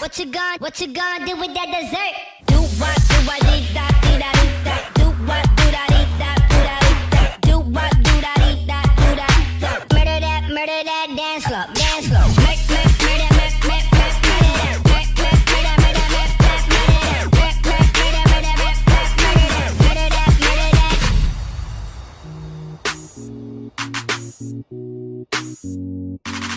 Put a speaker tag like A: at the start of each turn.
A: What you gonna, what you gonna do with that dessert? Do what, do what, dee da, dee da, dee da. Do what, do da, dee da, do da, dee da. Do what, do da, dee da, do da, dee da. Murder that, murder that dance floor, dance floor. Make, make, murder, make, make, make, murder that. Make, make, murder, murder, make, make, murder that. Make, make, murder, that. Murder that, murder that. Thank you.